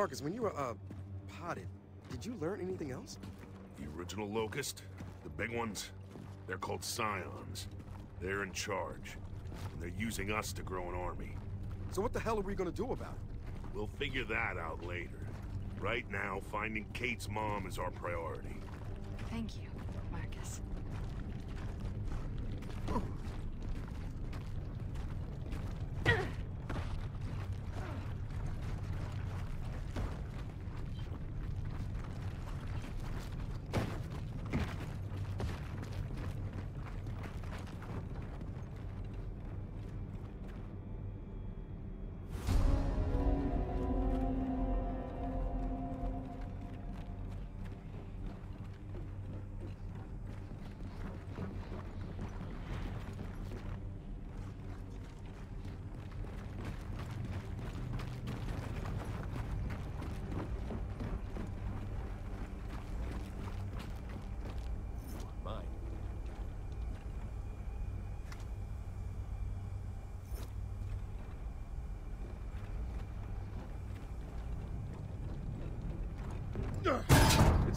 Marcus, when you were, uh, potted, did you learn anything else? The original Locust, the big ones, they're called Scions. They're in charge, and they're using us to grow an army. So what the hell are we gonna do about it? We'll figure that out later. Right now, finding Kait's mom is our priority. Thank you,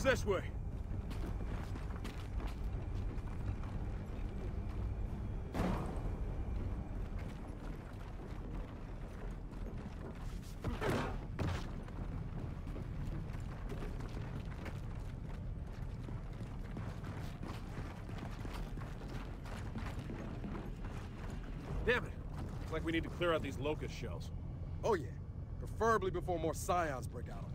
It's this way. Damn it. Looks like we need to clear out these locust shells. Oh yeah, preferably before more scions break out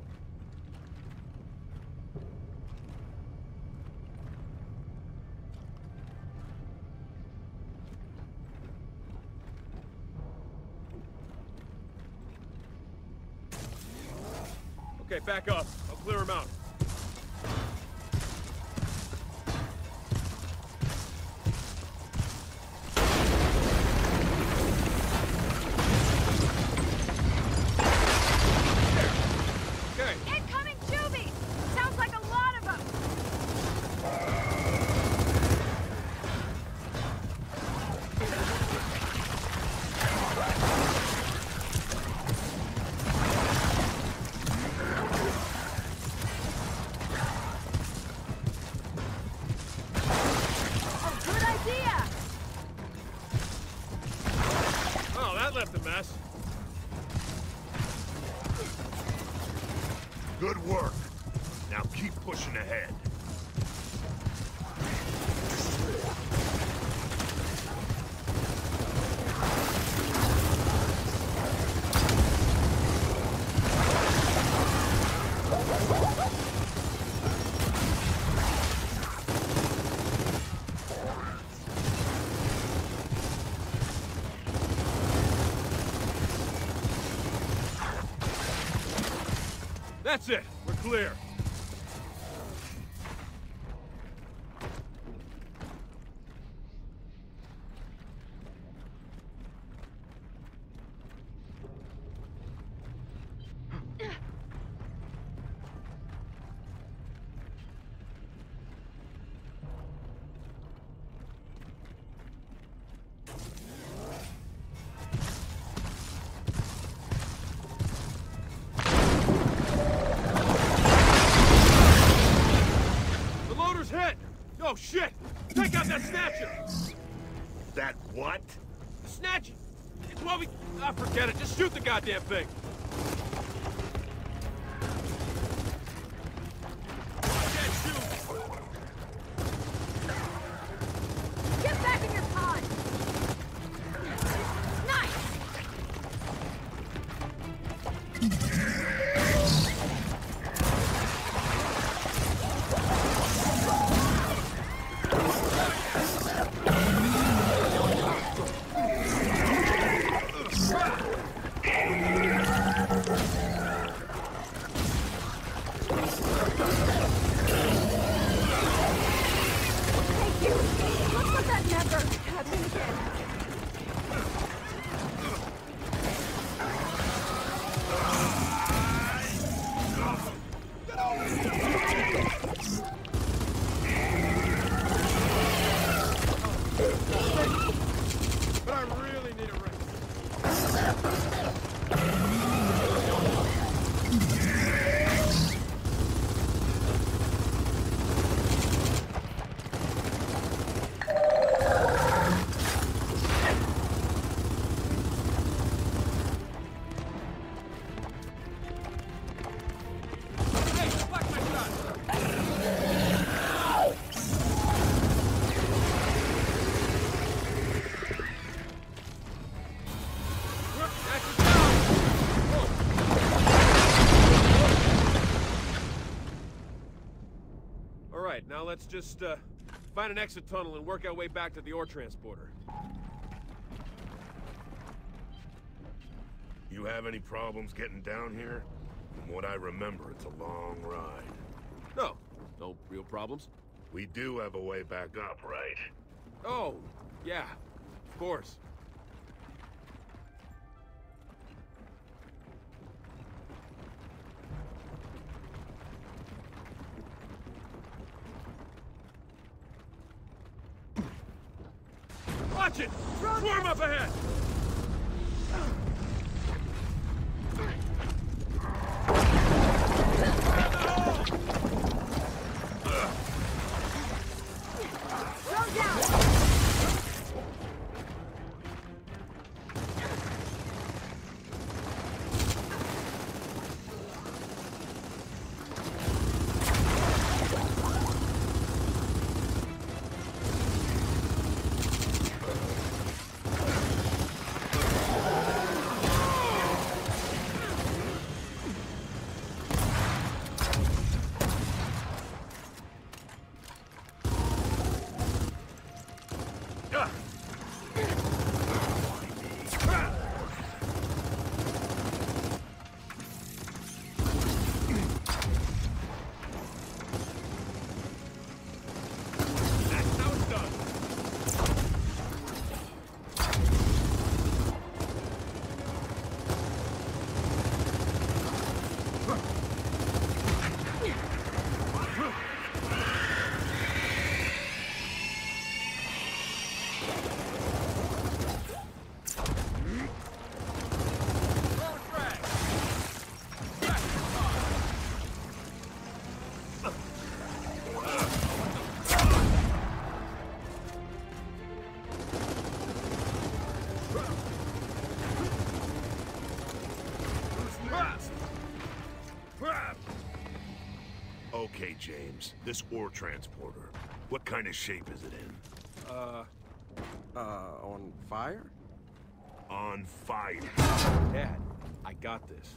let's just, uh, find an exit tunnel and work our way back to the ore transporter. You have any problems getting down here? From what I remember, it's a long ride. No, no real problems. We do have a way back up, right? Oh, yeah, of course. Watch it! Swarm up ahead! James. This ore transporter. What kind of shape is it in? Uh, Uh, on fire? On fire. Dad, I got this.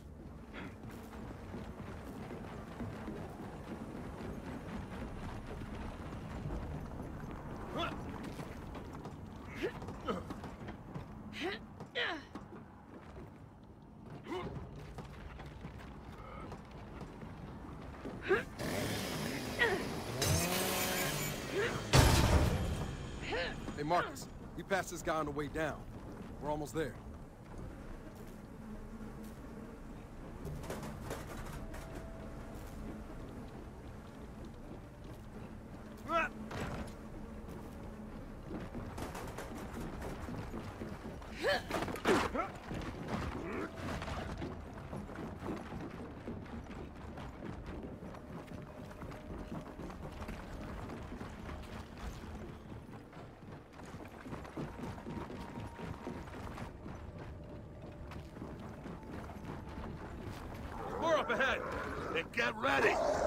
Hey, Marcus, we passed this guy on the way down. We're almost there. More up ahead! Then get ready!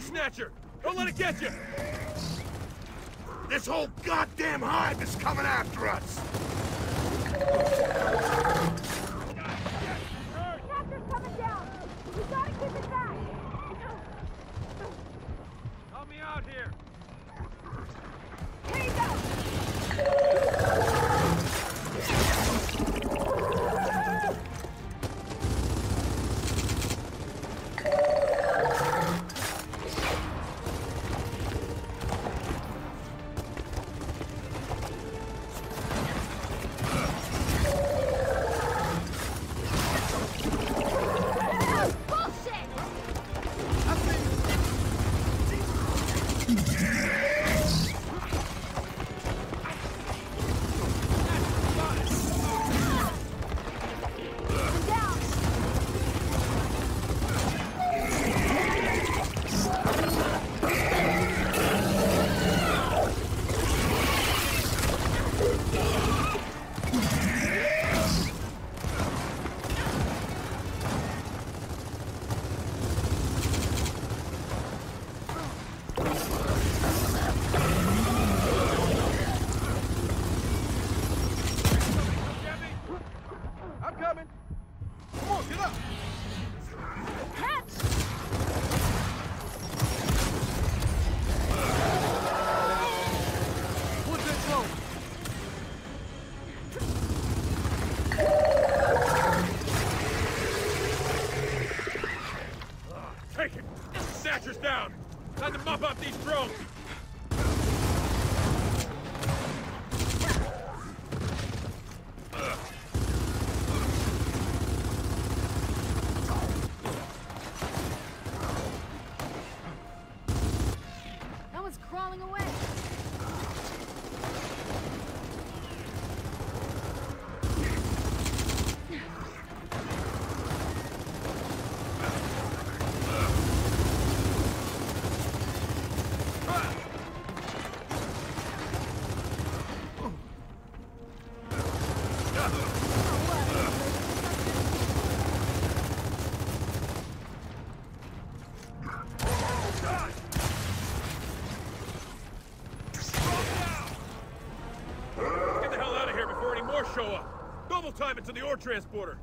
Snatcher! Don't let it get you! This whole goddamn hive is coming after us! time to the ore transporter.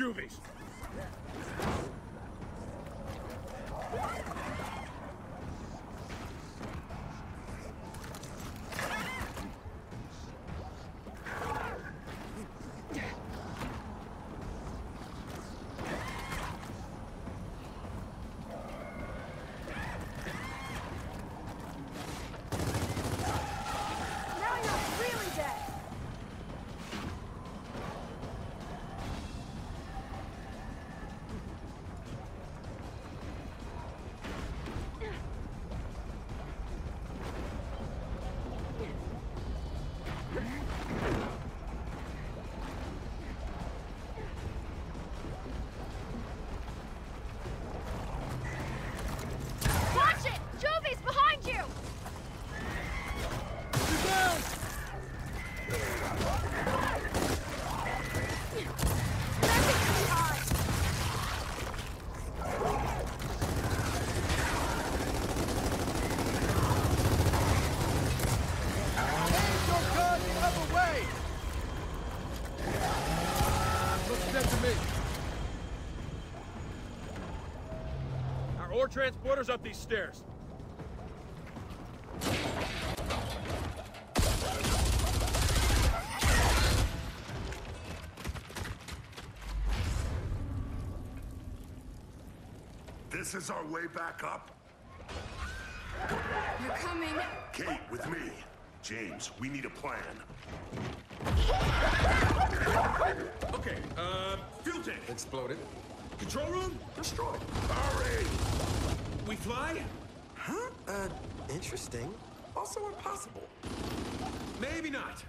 juvies. transporters up these stairs. This is our way back up? You're coming. Kait, with me. James, we need a plan. okay, uh, fuel tank. Exploded. Control room? Destroyed. Hurry! we fly? Huh? Uh, interesting. Also impossible. Maybe not.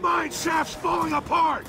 mine shaft's falling apart!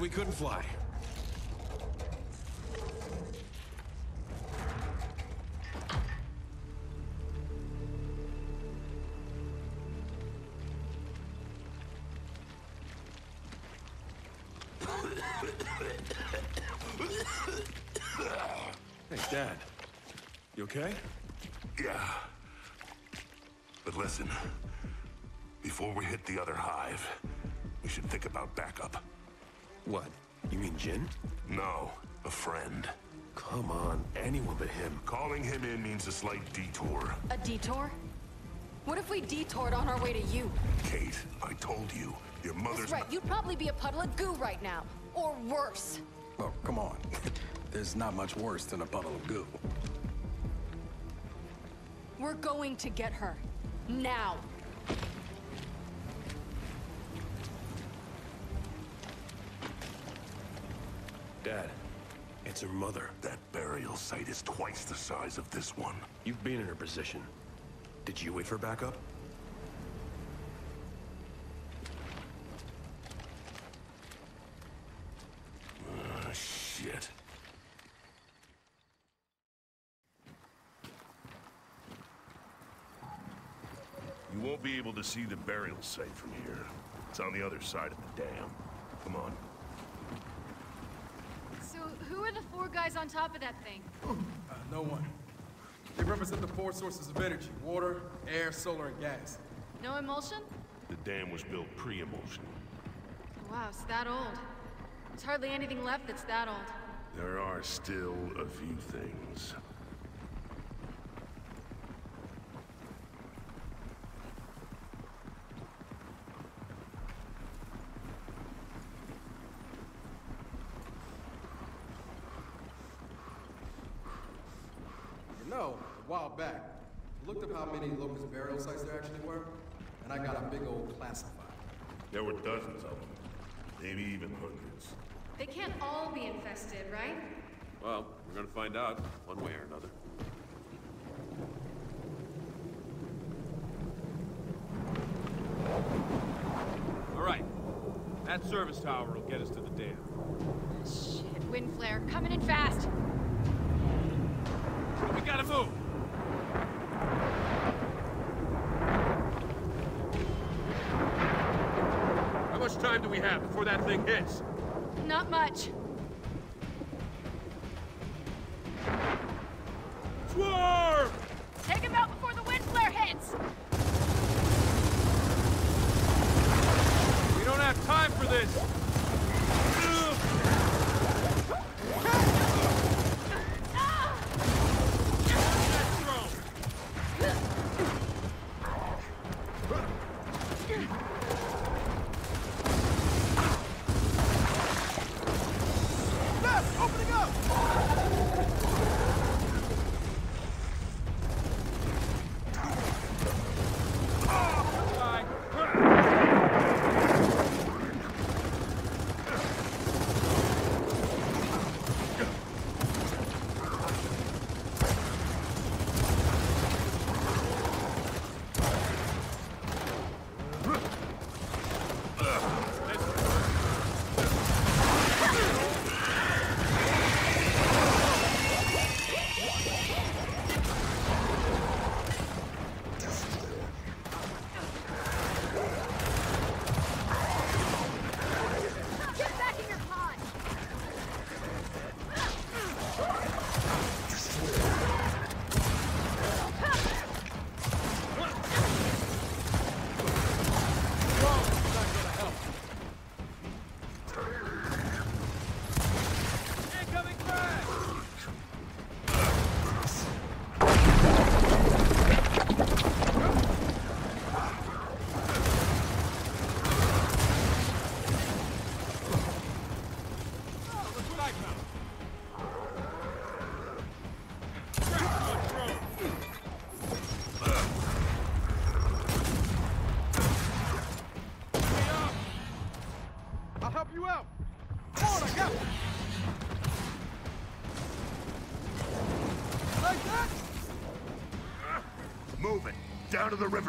We couldn't fly. hey, Dad. You okay? Yeah. But listen, before we hit the other hive, we should think about backup. What? You mean Jinn? No, a friend. Come on, anyone but him. Calling him in means a slight detour. A detour? What if we detoured on our way to you? Kait, I told you, your mother's That's right, you'd probably be a puddle of goo right now. Or worse. Oh, come on. There's not much worse than a puddle of goo. We're going to get her. Now. Dad, it's her mother. That burial site is twice the size of this one. You've been in her position. Did you wait for backup? Ah, shit. You won't be able to see the burial site from here. It's on the other side of the dam. Come on. So, are the four guys on top of that thing? Uh, no one. They represent the four sources of energy. Water, air, solar, and gas. No emulsion? The dam was built pre-emulsion. Wow, it's that old. There's hardly anything left that's that old. There are still a few things. You know, a while back, I looked up how many locust burial sites there actually were, and I got a big old classified. There were dozens of them. Maybe even hundreds. They can't all be infested, right? Well, we're gonna find out, one way or another. All right. That service tower will get us to the dam. Shit, wind flare, coming in fast. How much time do we have before that thing hits? Not much. Down to the riverbed.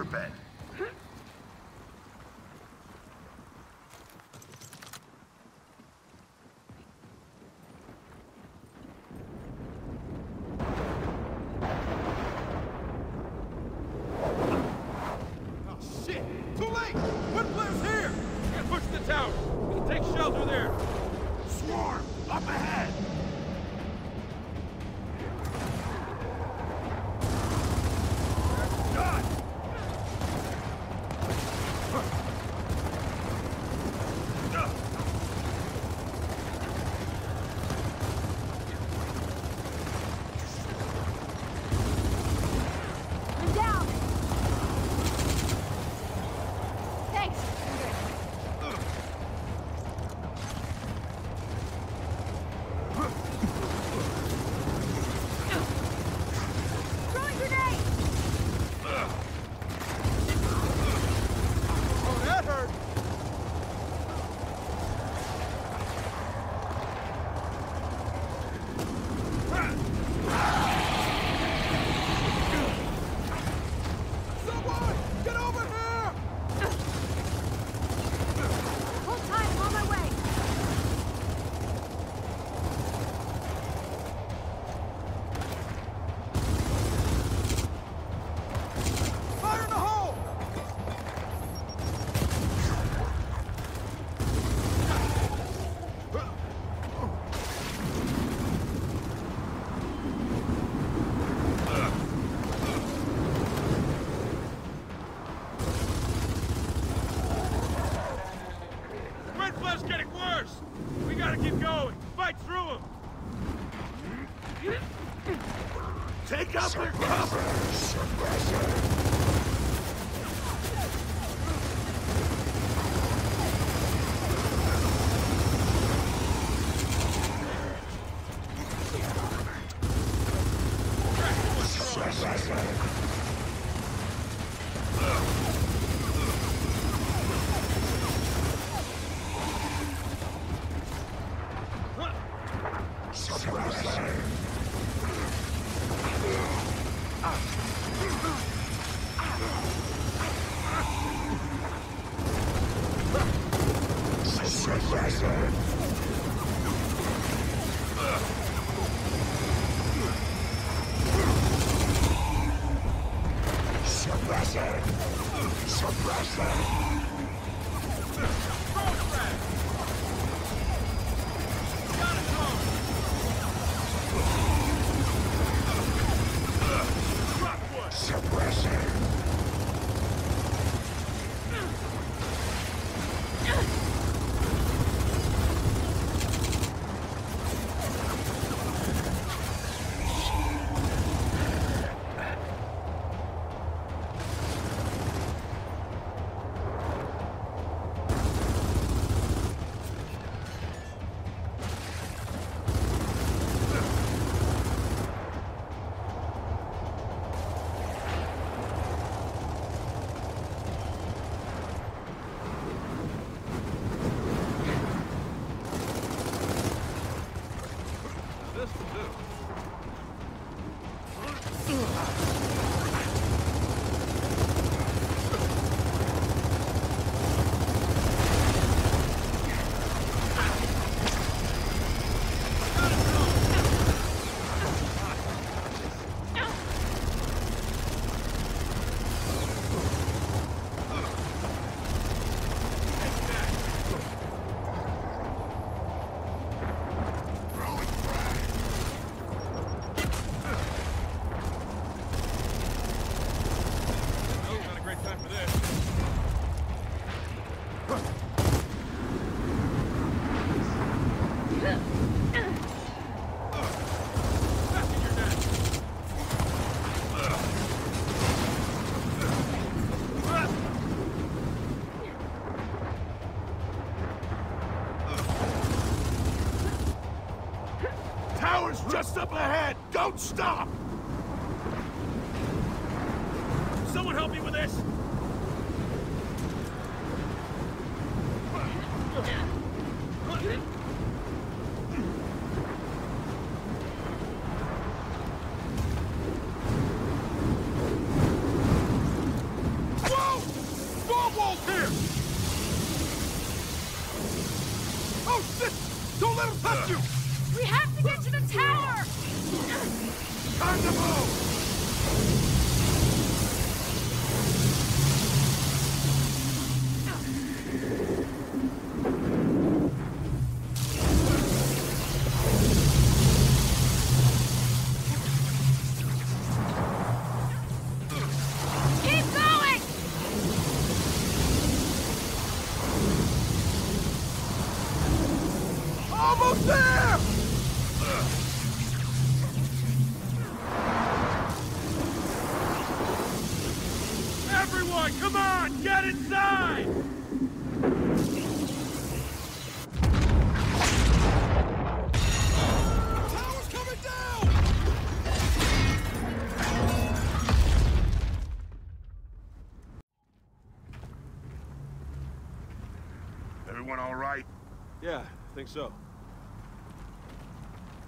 Think so.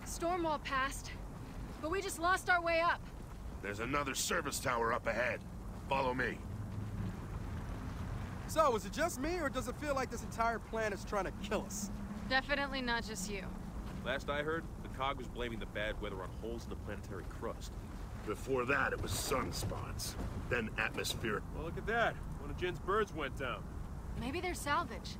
Stormwall passed, but we just lost our way up. There's another service tower up ahead. Follow me. So, is it just me, or does it feel like this entire plan is trying to kill us? Definitely not just you. Last I heard, the COG was blaming the bad weather on holes in the planetary crust. Before that, it was sunspots. Then atmospheric. Well, look at that. One of Jinn's birds went down. Maybe they're salvage.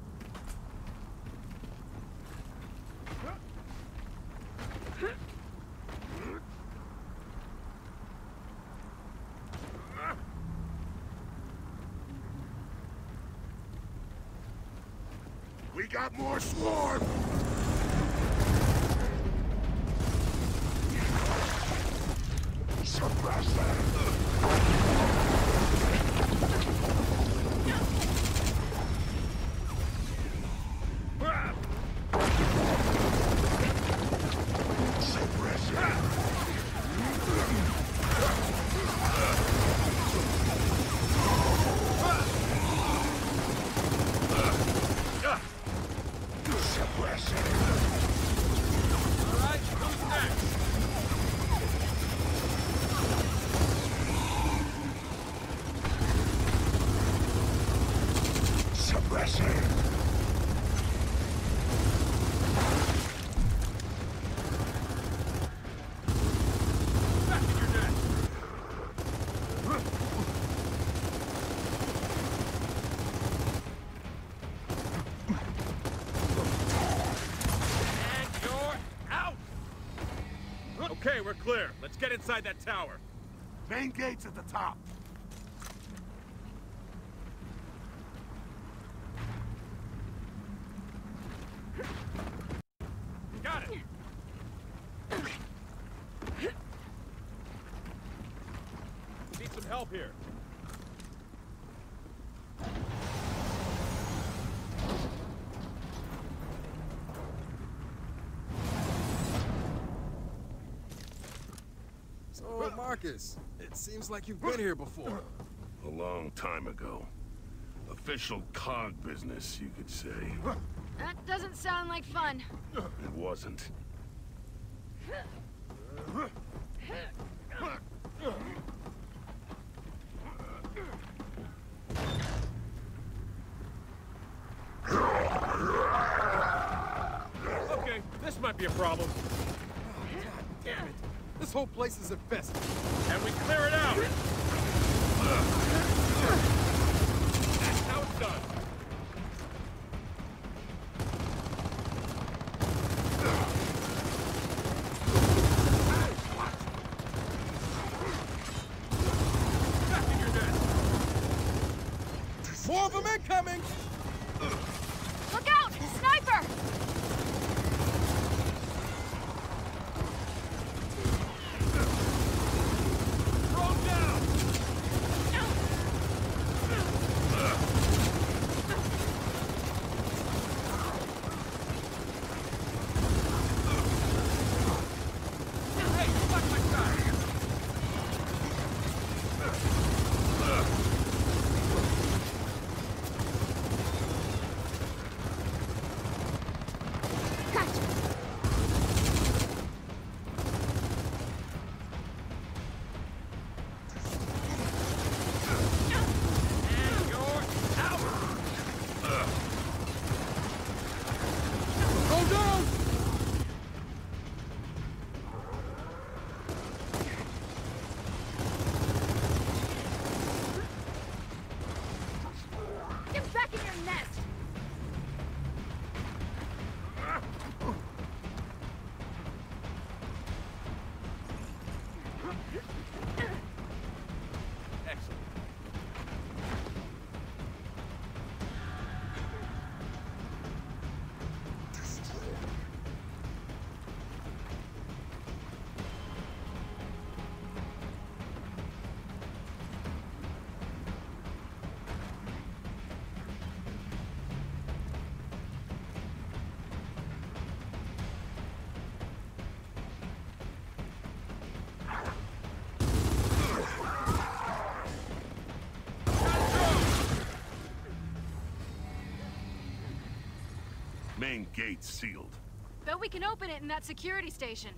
We more swarm! Suppress them! Suppress them! Suppress them! All right, who's next? Suppress them! Back in your nest. And you're out! Okay, we're clear. Let's get inside that tower. Main gate's at the top. Got it! Need some help here. So, Marcus, it seems like you've been here before. A long time ago. Official cog business, you could say. That doesn't sound like fun. It wasn't. Okay, this might be a problem. Oh, God damn it. This whole place is a And main gate's sealed. Bet we can open it in that security station.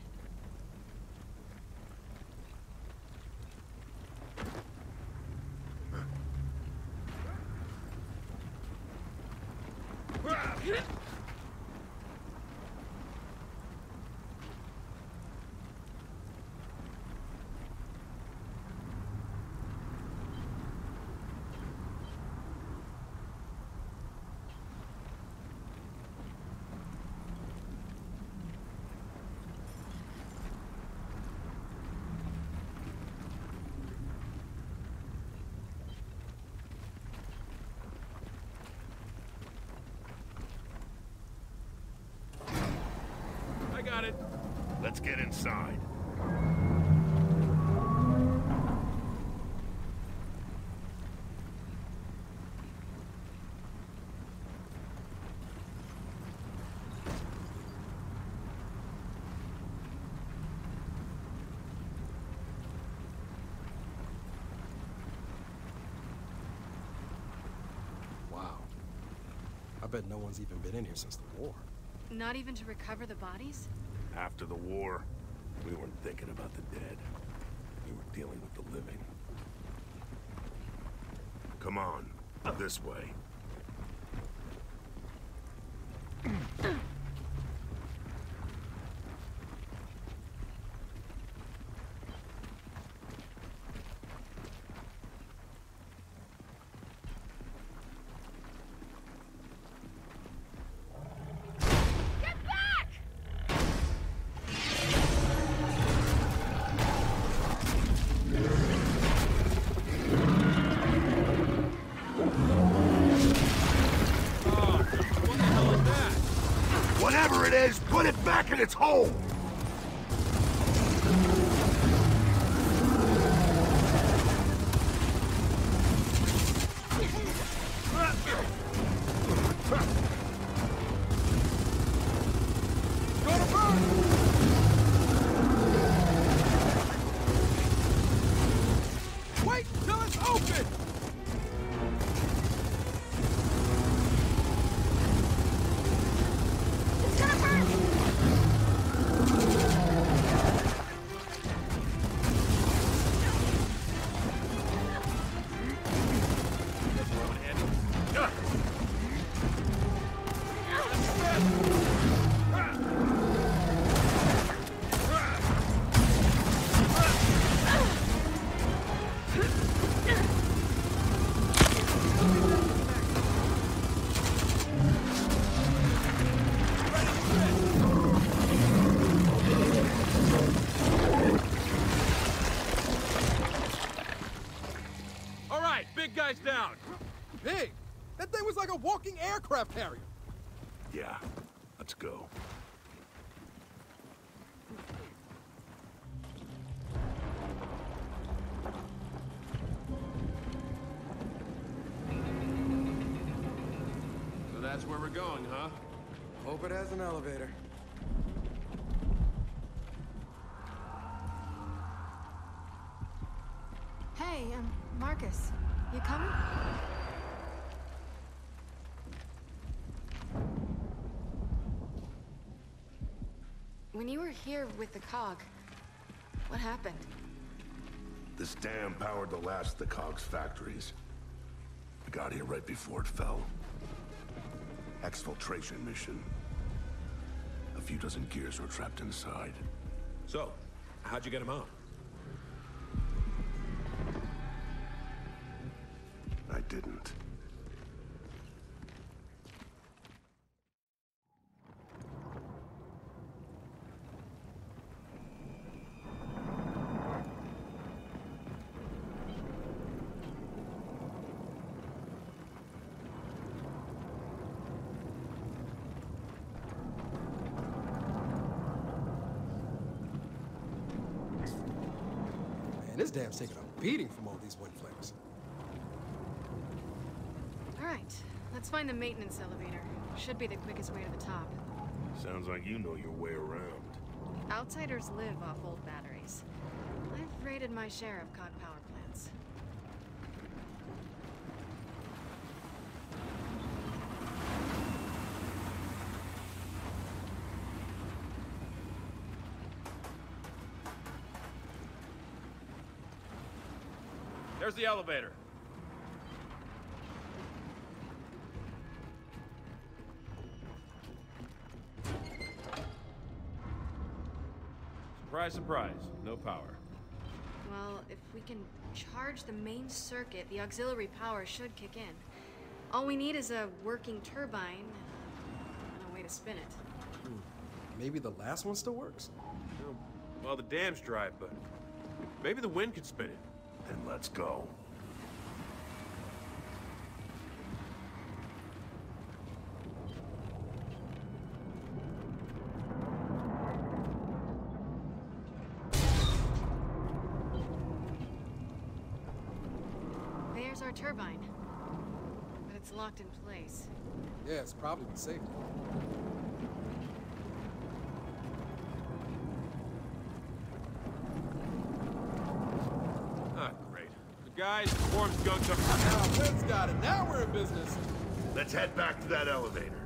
Let's get inside. Wow. I bet no one's even been in here since the war. Not even to recover the bodies? After the war, we weren't thinking about the dead. We were dealing with the living. Come on, this way. put it back in its hole! When you were here with the cog, what happened? This dam powered the last of the COGS factories. I got here right before it fell. Exfiltration mission. A few dozen gears were trapped inside. So, how'd you get them out? I didn't. Dam's taking a beating from all these wind flares. All right, let's find the maintenance elevator. Should be the quickest way to the top. Sounds like you know your way around. Outsiders live off old batteries. I've raided my share of cog power There's the elevator. Surprise, surprise. No power. Well, if we can charge the main circuit, the auxiliary power should kick in. All we need is a working turbine and a way to spin it. Hmm. Maybe the last one still works? Well, the dam's dry, but maybe the wind could spin it. Then let's go. There's our turbine. But it's locked in place. Yeah, it's probably with safety. Ah, great. The guys, Form's gunked up. Now, Ben's got it. Now we're in business. Let's head back to that elevator.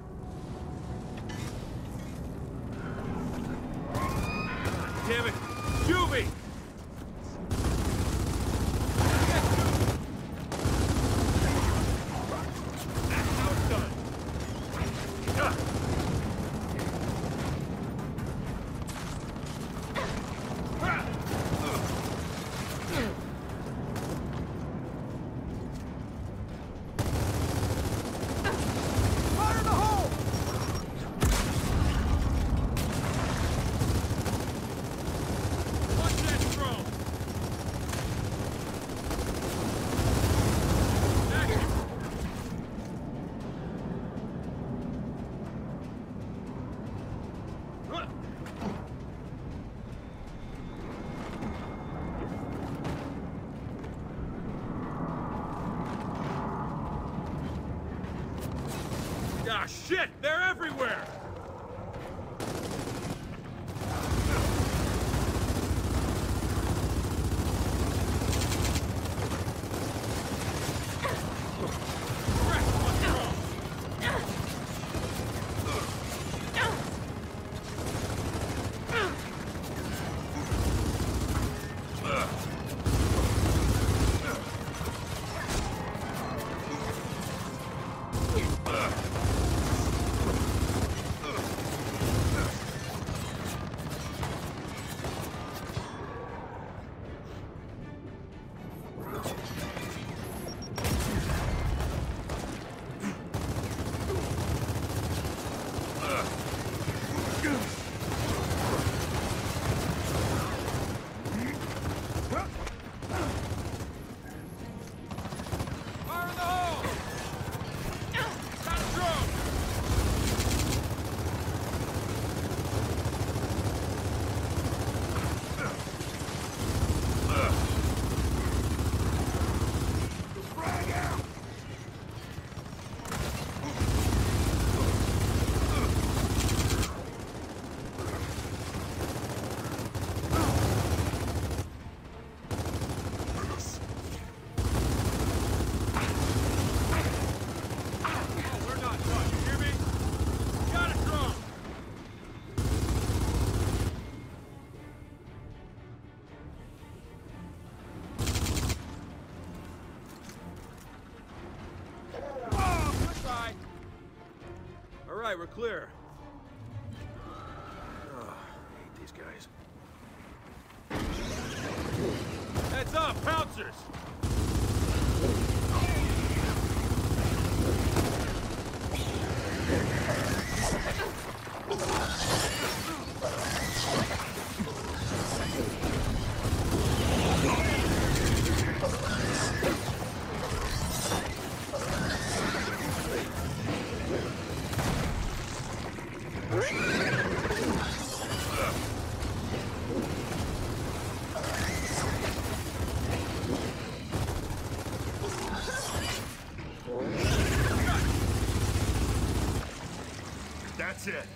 That's it.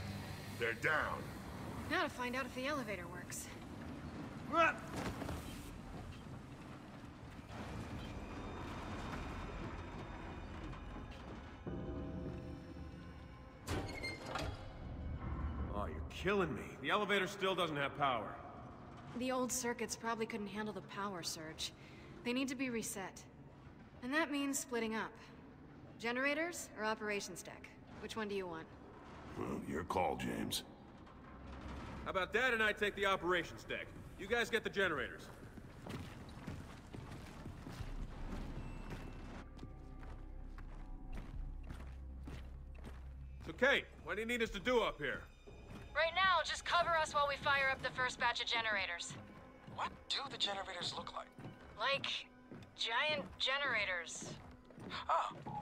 They're down. Now to find out if the elevator works. Ah! Oh, you're killing me. The elevator still doesn't have power. The old circuits probably couldn't handle the power surge. They need to be reset. And that means splitting up. Generators or operations deck? Which one do you want? Well, your call, James. How about Dad and I take the operations deck? You guys get the generators. So, Kait, what do you need us to do up here? Right now, just cover us while we fire up the first batch of generators. What do the generators look like? Like, giant generators. Oh,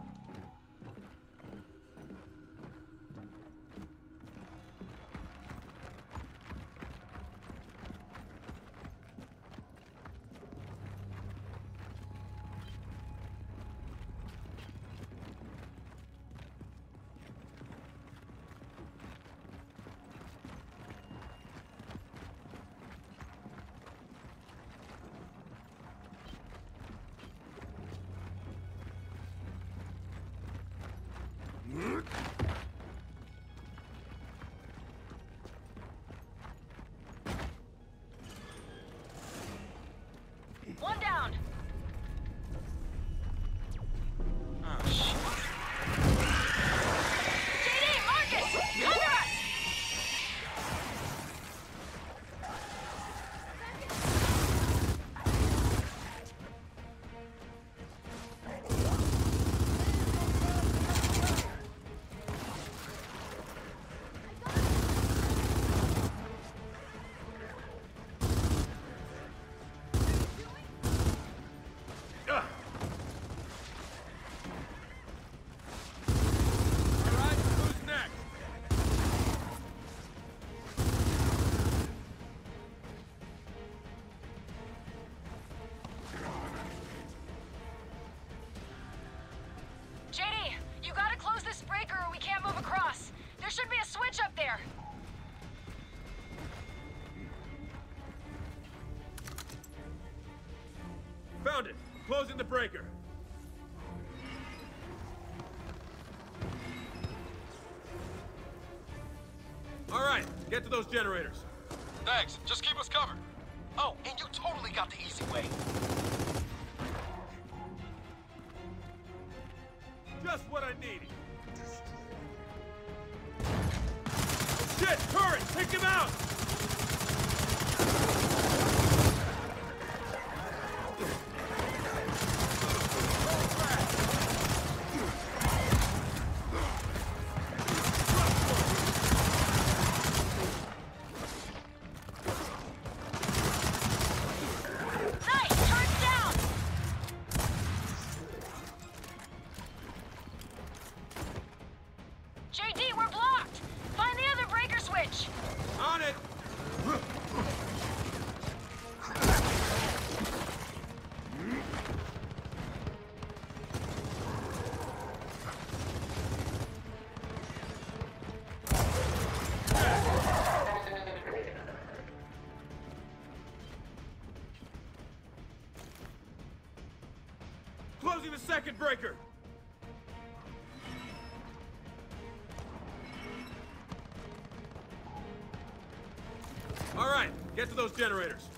Closing the second breaker! All right, get to those generators.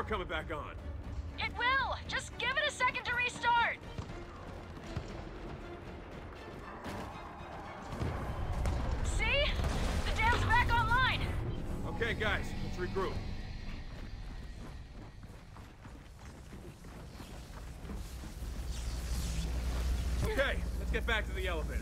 Power coming back on? It will! Just give it a second to restart! See? The dam's back online! Okay, guys, let's regroup. Okay, let's get back to the elevator.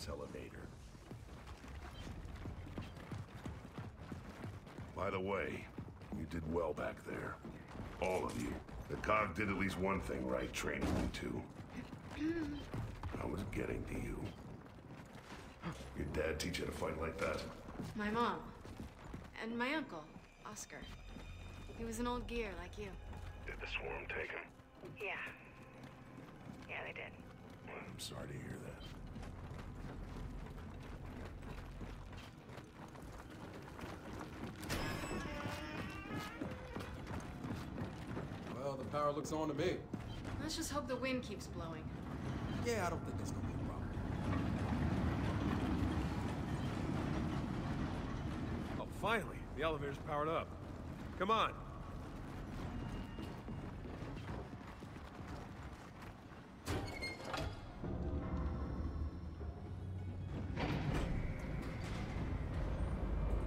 Maintenance elevator. By the way, you did well back there. All of you. The COG did at least one thing right, training you two. I was getting to you. Your dad teach you to fight like that? My mom. And my uncle, Oscar. He was an old gear like you. Did the swarm take him? Yeah. Yeah, they did. I'm sorry to hear power looks on to me. Let's just hope the wind keeps blowing. Yeah, I don't think that's gonna be a problem. Oh, finally. The elevator's powered up. Come on.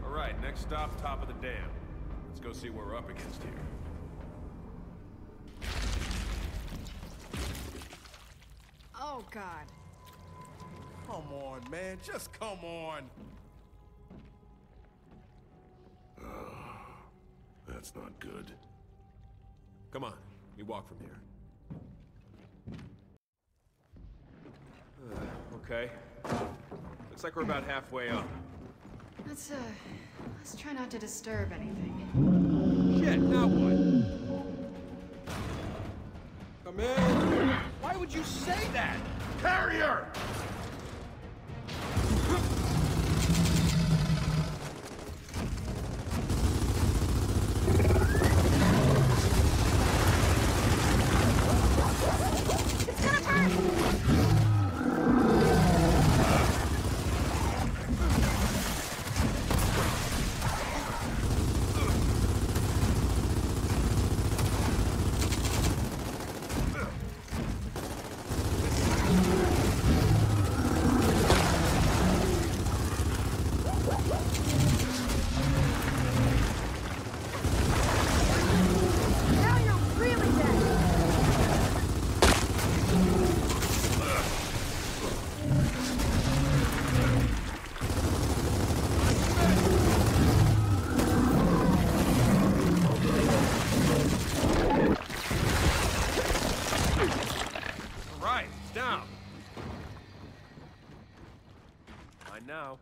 All right, next stop, top of the dam. Let's go see what we're up against here. God. Come on, man. Just come on. That's not good. Come on, we walk from here. okay. Looks like we're about halfway up. Let's, uh, let's try not to disturb anything. Shit, now what? Come in. Why would you say that? Carrier! Now you're really dead! All right, it's down. Mine now.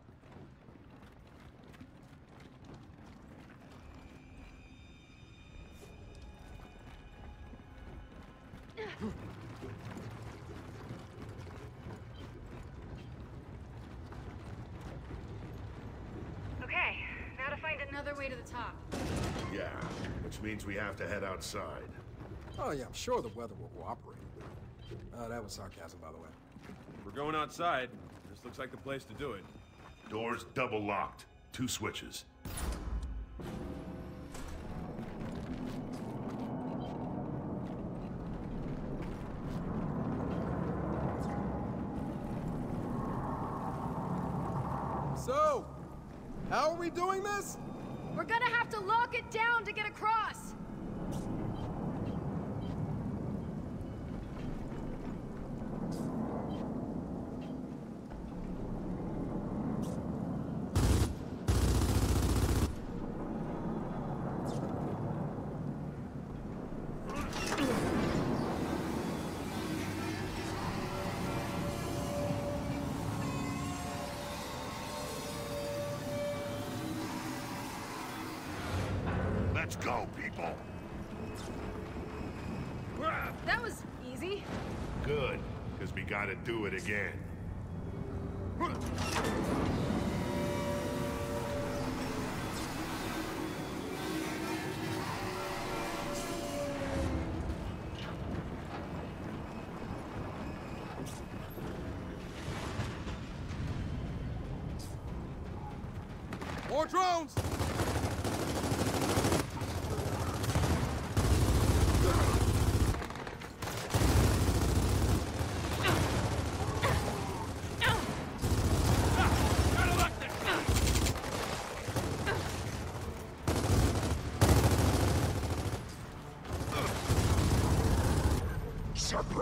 Okay, now to find another. Another way to the top. Yeah, which means we have to head outside. Oh, yeah, I'm sure the weather will cooperate. Uh, that was sarcasm, by the way. We're going outside. This looks like the place to do it. Doors double locked. Two switches. Gotta do it again. More drones! Suppressor! It's making them stronger! Suppressor! Knock it off! All right,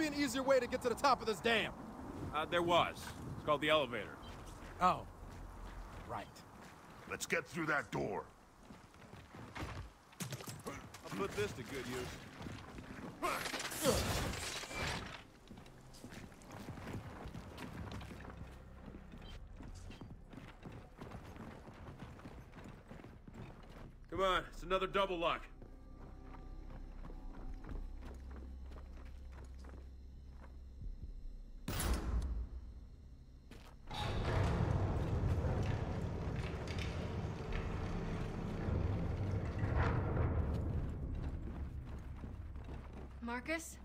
There has to be an easier way to get to the top of this dam. Uh, there was. It's called the elevator. Oh. Right. Let's get through that door. I'll put this to good use. Come on, it's another double lock. Marcus?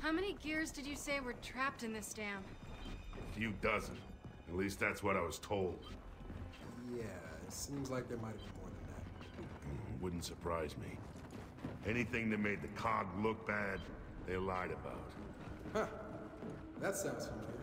How many gears did you say were trapped in this dam? A few dozen. At least that's what I was told. Yeah, it seems like there might have been more than that. Hmm, wouldn't surprise me. Anything that made the cog look bad, they lied about. Huh. That sounds familiar.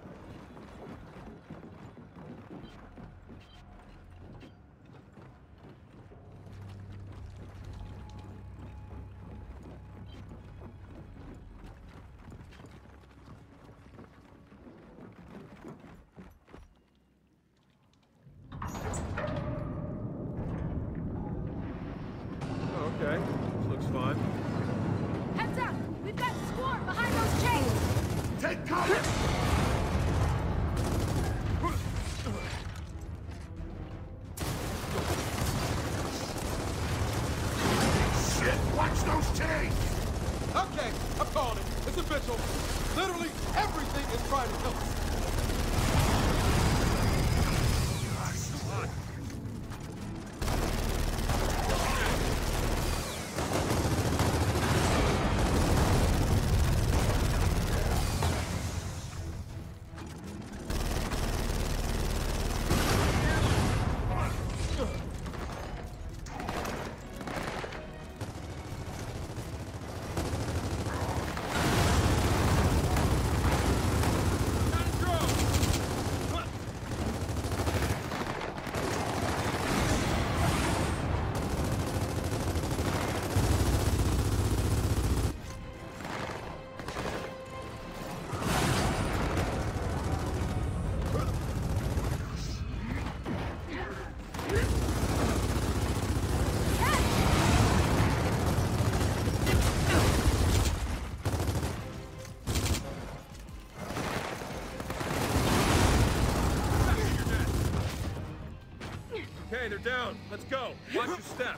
They're down. Let's go. Watch your step.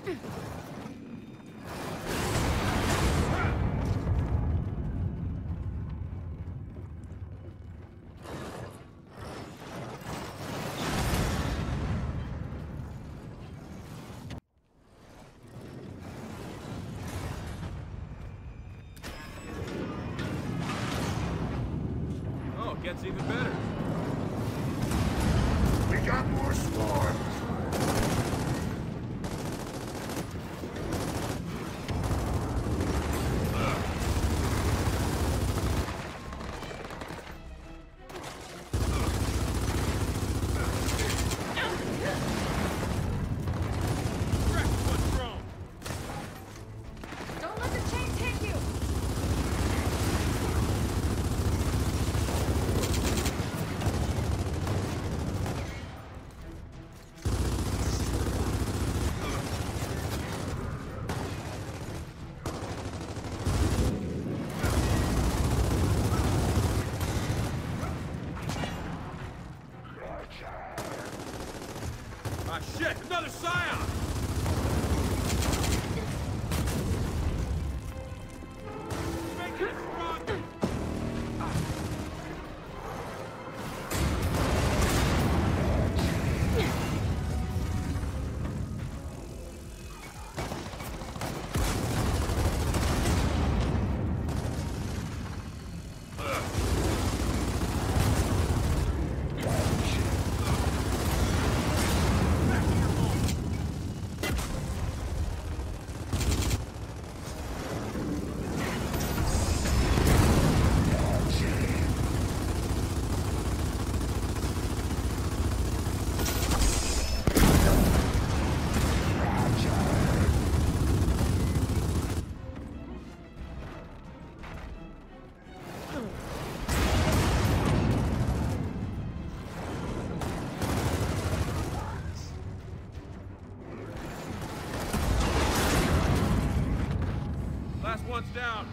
Down.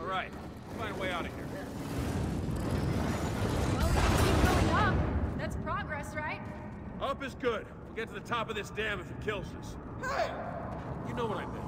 All right, find a way out of here. Well, keep going up. That's progress, right? Up is good. We'll get to the top of this dam if it kills us. Hey! You know what I meant.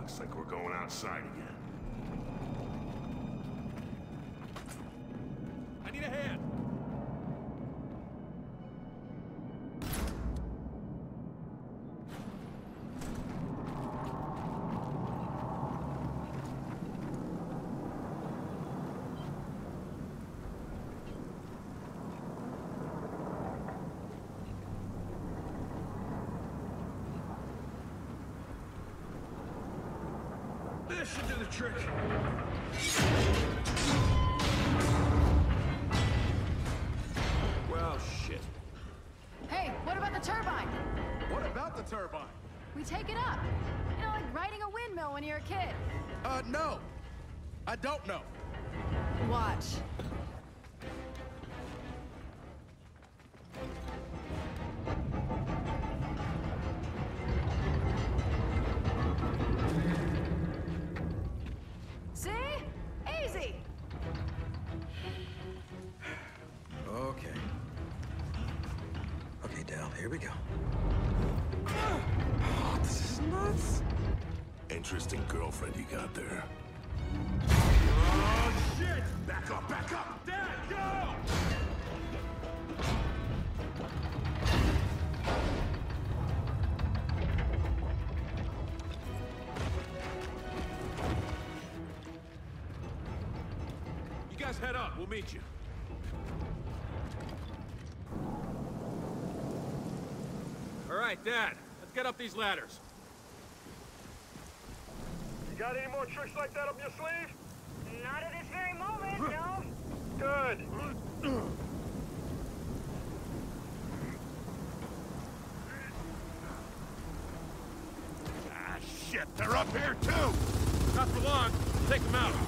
Looks like we're going outside again. I need a hand. This should do the trick. Well, shit. Hey, what about the turbine? What about the turbine? We take it up. You know, like riding a windmill when you're a kid. Uh, no. I don't know. Watch. Interesting girlfriend you got there. Oh, shit! Back up, back up! Dad, go! You guys head up. We'll meet you. All right, Dad. Let's get up these ladders. You got any more tricks like that up your sleeve? Not at this very moment, no. Good. Ah, shit, they're up here too! Not for long. Take them out.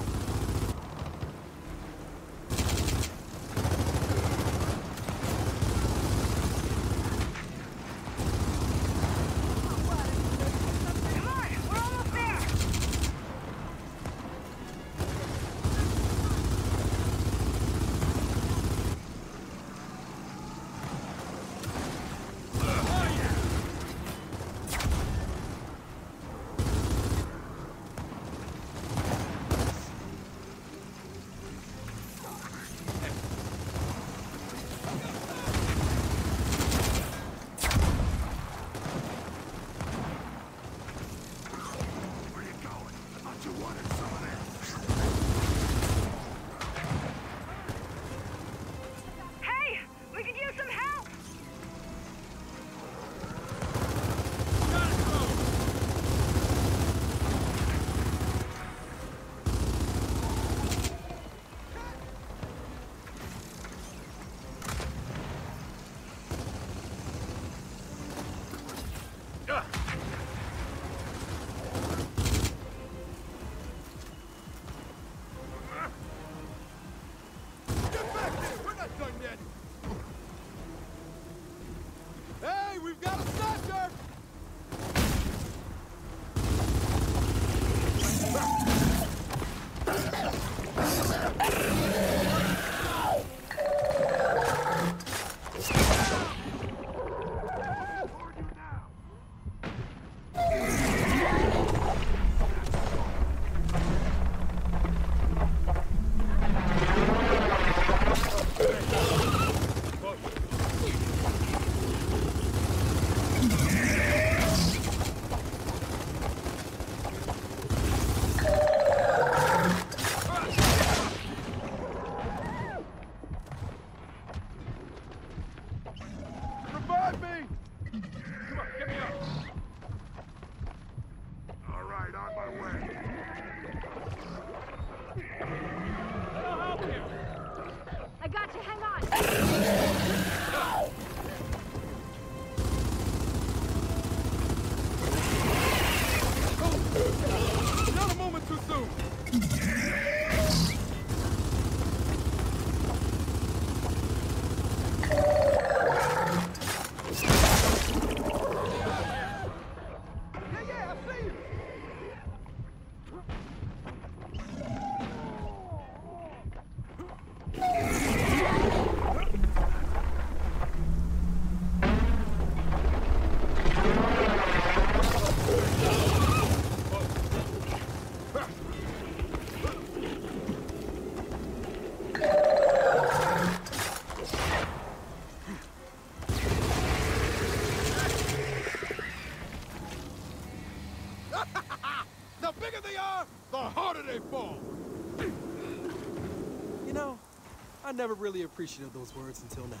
Never really appreciated those words until now.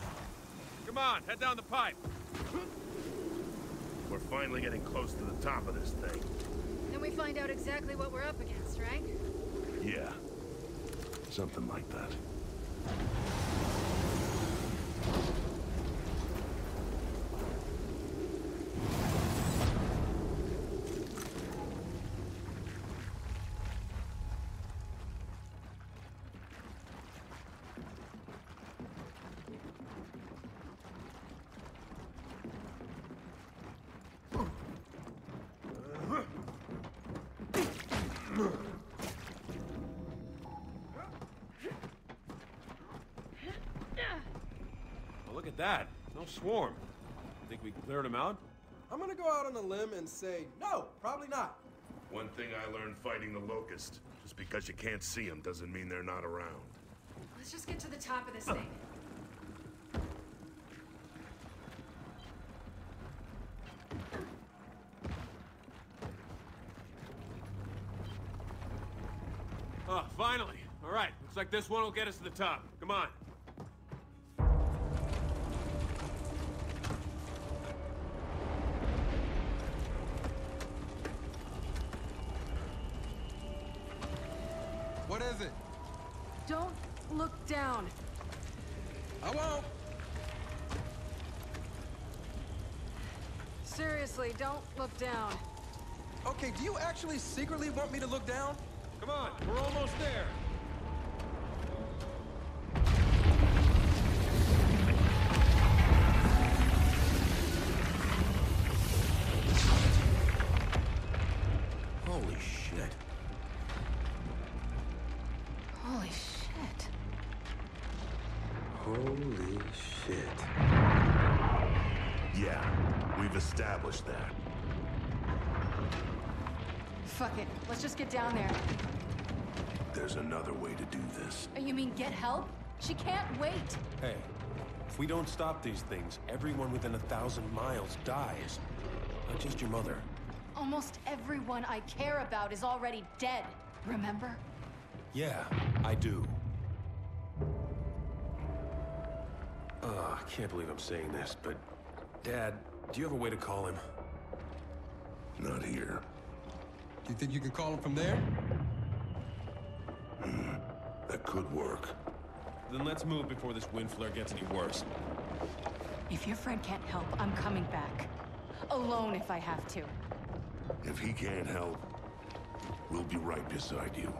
Come on, head down the pipe. We're finally getting close to the top of this thing. Then we find out exactly what we're up against, right? Yeah. Something like that. That. No swarm. Think we cleared them out? I'm gonna go out on a limb and say, no, probably not. One thing I learned fighting the Locust. Just because you can't see them doesn't mean they're not around. Let's just get to the top of this thing. Oh, finally. All right, looks like this one will get us to the top. Come on. Actually secretly want me to look down? Come on, we're almost there. Holy shit. Holy shit. Holy shit. Yeah, we've established that. Fuck it. Let's just get down there. There's another way to do this. Uh, You mean get help? She can't wait. Hey, if we don't stop these things, everyone within a thousand miles dies. Not just your mother. Almost everyone I care about is already dead. Remember? Yeah, I do. Ugh, I can't believe I'm saying this, but... Dad, do you have a way to call him? Not here. You think you can call him from there? Hmm, that could work. Then let's move before this wind flare gets any worse. If your friend can't help, I'm coming back. Alone if I have to. If he can't help, we'll be right beside you.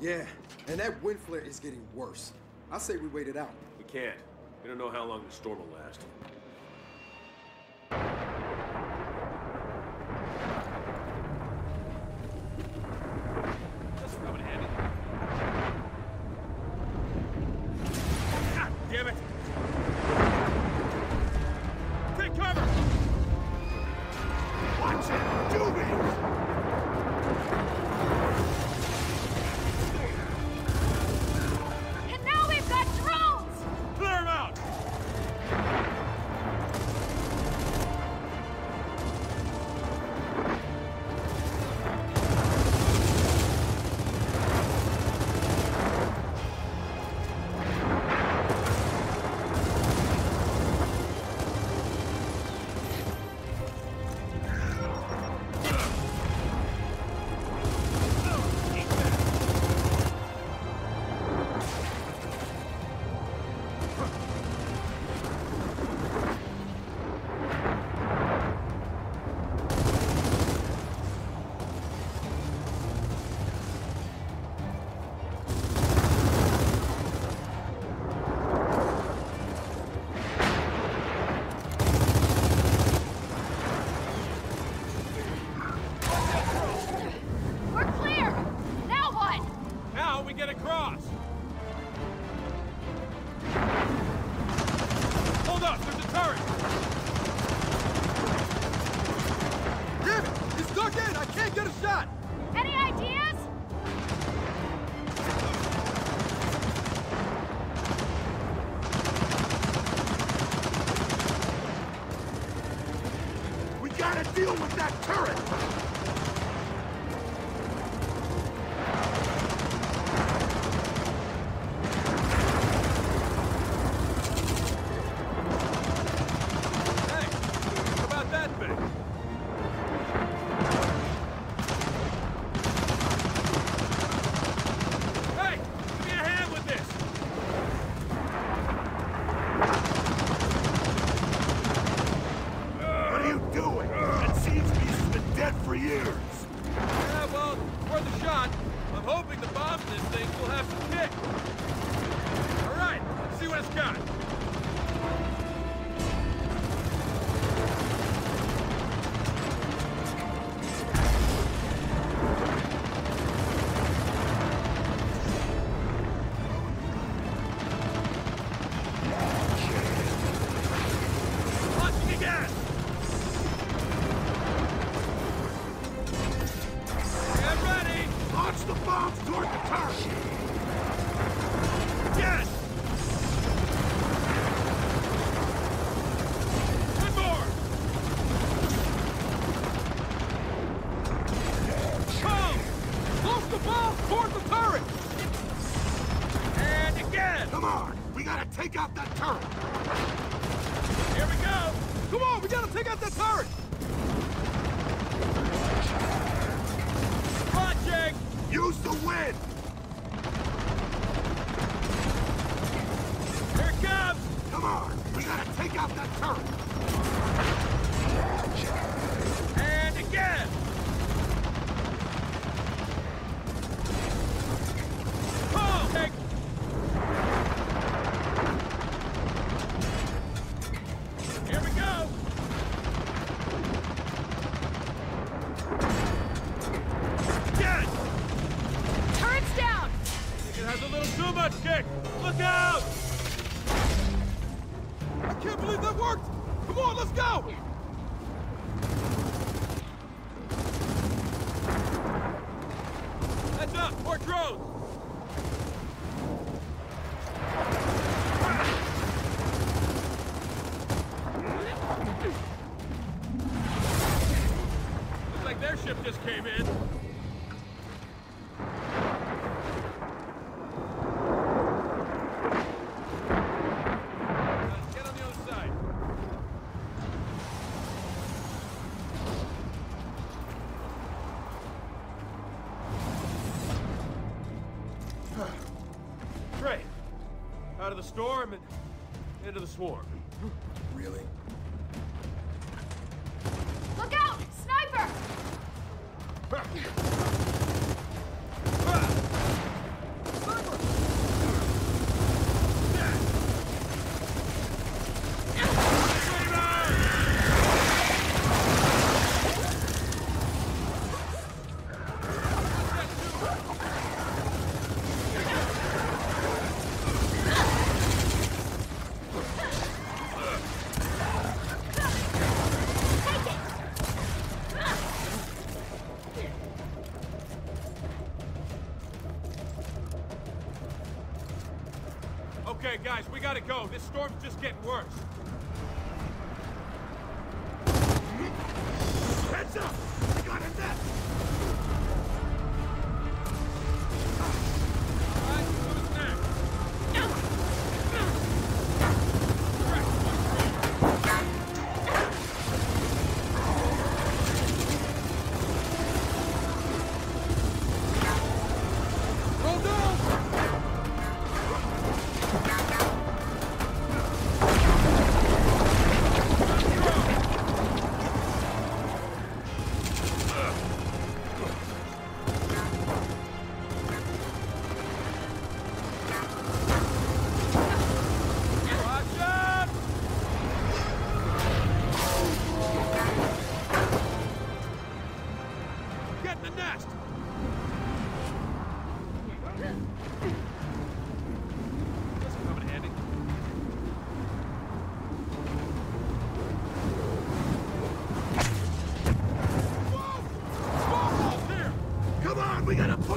Yeah, and that wind flare is getting worse. I say we wait it out. We can't. We don't know how long the storm will last. swore. gotta go. This storm's just getting worse.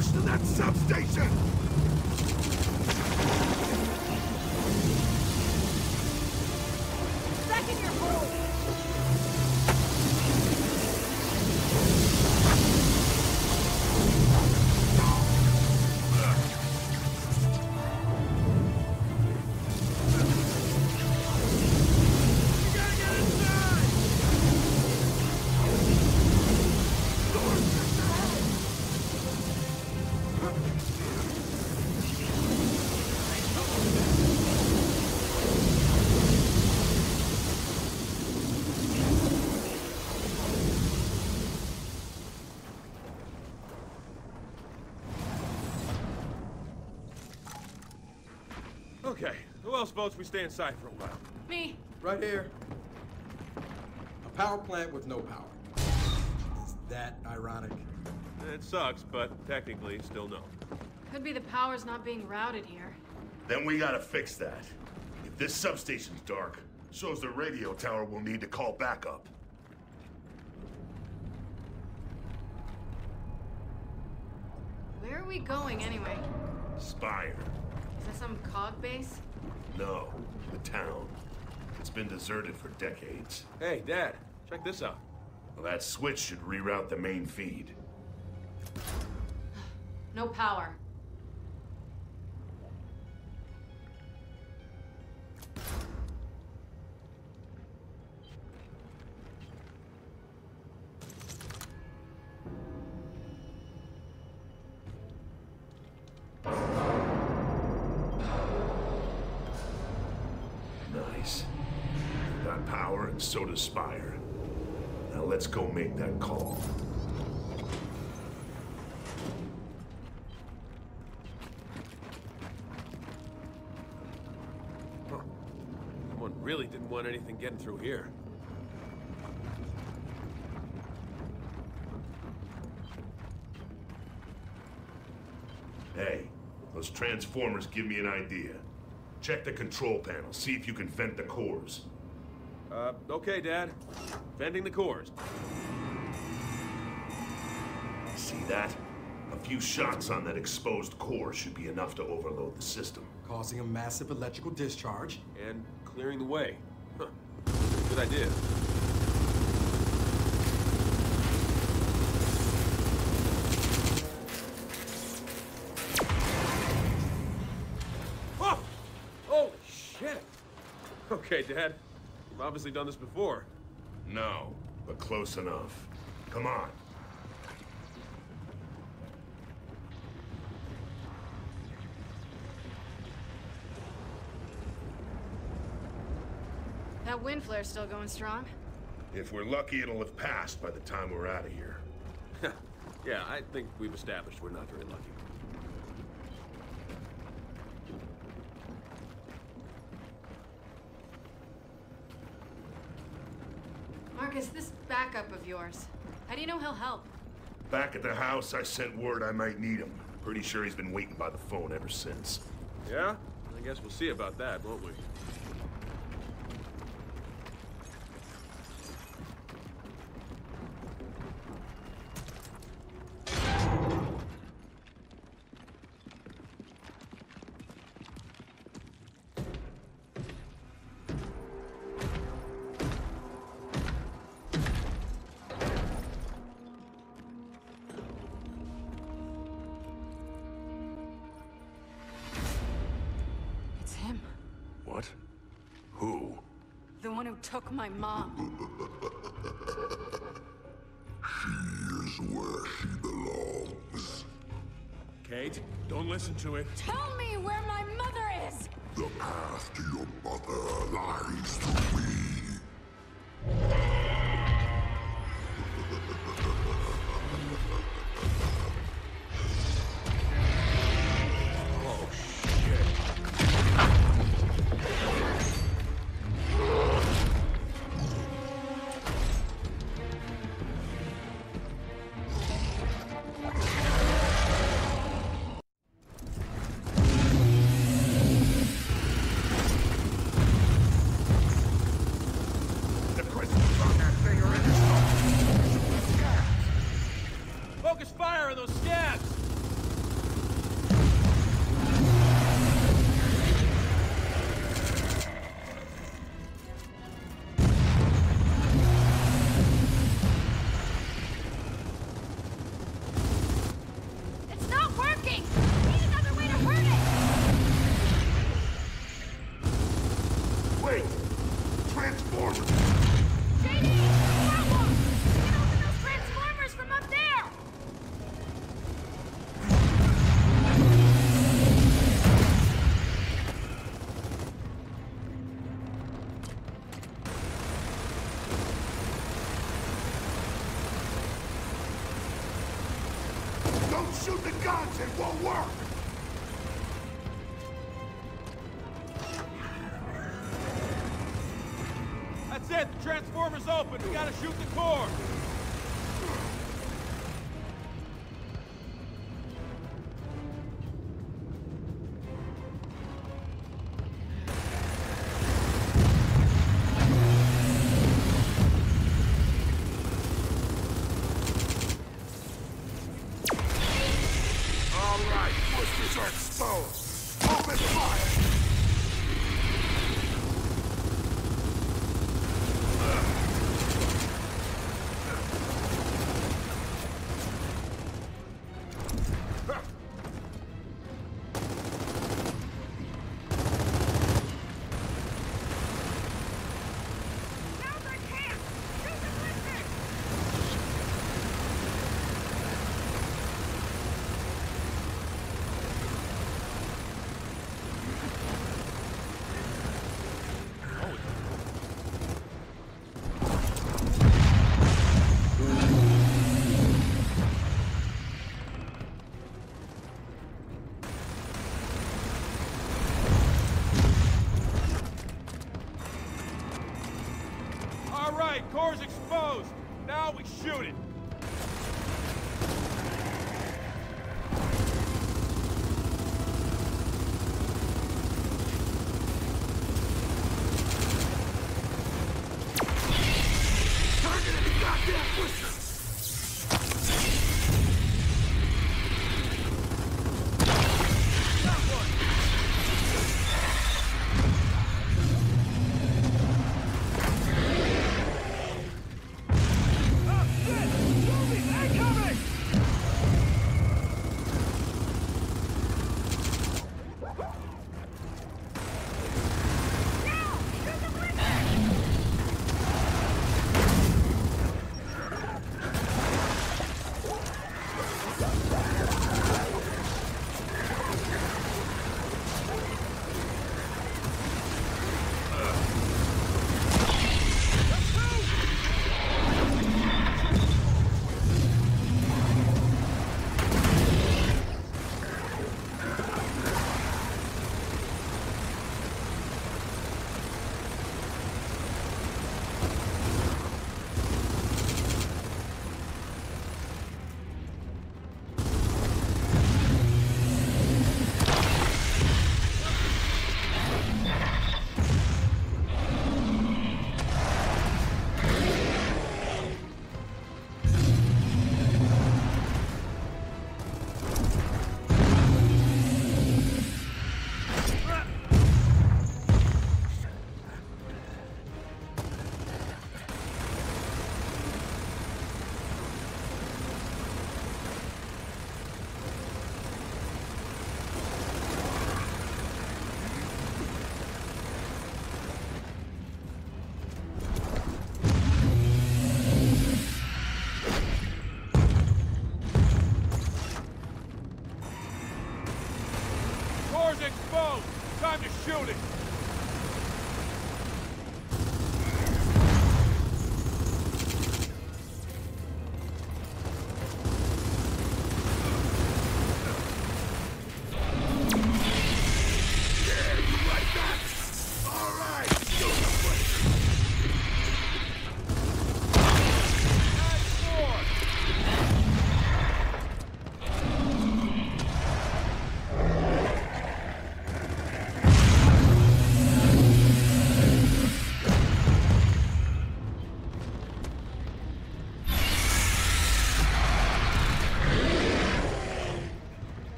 push to that substation! Else votes we stay inside for a while? Me. Right here. A power plant with no power. Is that ironic? It sucks, but technically, still no. Could be the power's not being routed here. Then we gotta fix that. If this substation's dark, so's the radio tower we'll need to call backup. Where are we going anyway? Spire. Is that some cog base? No, the town. It's been deserted for decades. Hey, Dad, check this out. Well, that switch should reroute the main feed. No power. So does Spire. Now let's go make that call. Someone really didn't want anything getting through here. Hey, those transformers give me an idea. Check the control panel, see if you can vent the cores. Uh, okay, Dad. Venting the cores. See that? A few shots on that exposed core should be enough to overload the system. Causing a massive electrical discharge. And clearing the way. Huh. Good idea. Oh! Holy shit! Okay, Dad. You've obviously done this before. No, but close enough. Come on. That wind flare's still going strong. If we're lucky, it'll have passed by the time we're out of here. yeah, I think we've established we're not very lucky. Marcus, this backup of yours. How do you know he'll help? Back at the house, I sent word I might need him. Pretty sure he's been waiting by the phone ever since. Yeah? I guess we'll see about that, won't we? My mom. She is where she belongs. Kait, don't listen to it. Tell me where my mother is! The path to your mother lies through me. Shoot the guns, it won't work! That's it, the transformer's open, we gotta shoot the core!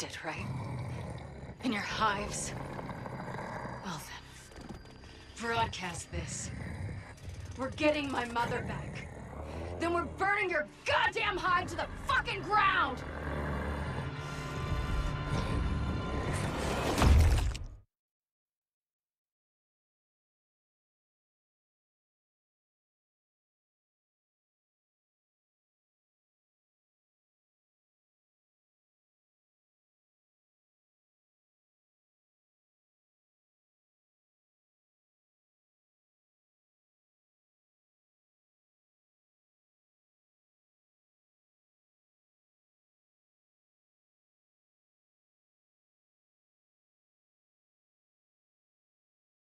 All connected, right? In your hives? Well then, broadcast this. We're getting my mother back.